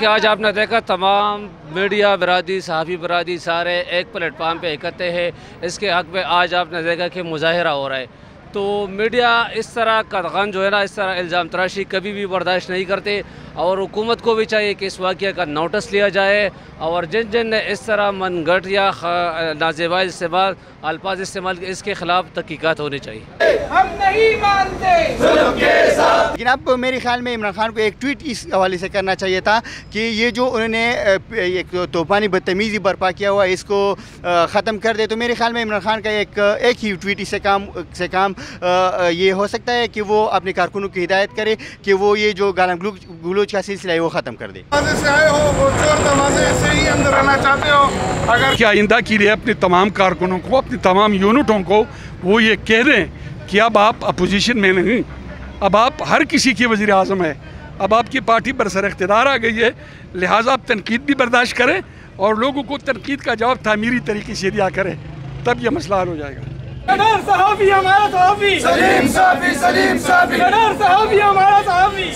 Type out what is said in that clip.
کہ آج آپ نے دیکھا تمام میڈیا برادری صحافی برادری سارے ایک پلیٹ فارم پہ اکٹھے ہیں۔ اس کے حق میں آج آپ نے دیکھا کہ مظاہرہ ہو رہا ہے۔ تو میڈیا اس طرح کا غن جو ہے نا اس طرح الزام تراشی کبھی بھی برداشت نہیں کرتے۔ اور حکومت کو بھی چاہیے کہ اس واقعہ کا نوٹس لیا جائے۔ اور جن جن نے اس طرح من گھٹ یا نازیبا استعمال الفاظ استعمال اس کے خلاف تحقیقات ہونی چاہیے۔ ہم نہیں مانتے۔ لیکن اب میرے خیال میں عمران خان کو ایک ٹویٹ اس حوالے سے کرنا چاہیے تھا کہ یہ جو انہوں نے ایک طوفانی بدتمیزی برپا کیا ہوا، اس کو ختم کر دے، تو میرے خیال میں عمران خان کا ایک ایک ہی ٹویٹ اس سے کام سے کام یہ ہو سکتا ہے کہ وہ اپنے کارکنوں کی ہدایت کرے، کہ وہ یہ جو گانا گلوچ کا سلسلہ ہے، وہ ختم کر دے۔ سے آئے ہو وہ سے ہی اندر رہنا چاہتے ہو اگر کیا آئندہ کے لیے اپنے تمام کارکنوں کو، اپنی تمام یونٹوں کو وہ یہ کہہ دیں کہ اب آپ اپوزیشن میں نہیں؟ اب آپ ہر کسی کی وزیر اعظم ہے اب آپ کی پارٹی برسر اقتدار آ گئی ہے۔ لہٰذا آپ تنقید بھی برداشت کریں اور لوگوں کو تنقید کا جواب تعمیری طریقے سے دیا کریں۔ تب یہ مسئلہ حل ہو جائے گا۔ صحافی ہمارا صحافی۔ سلیم سلیم صحافی ہمارا صحافی۔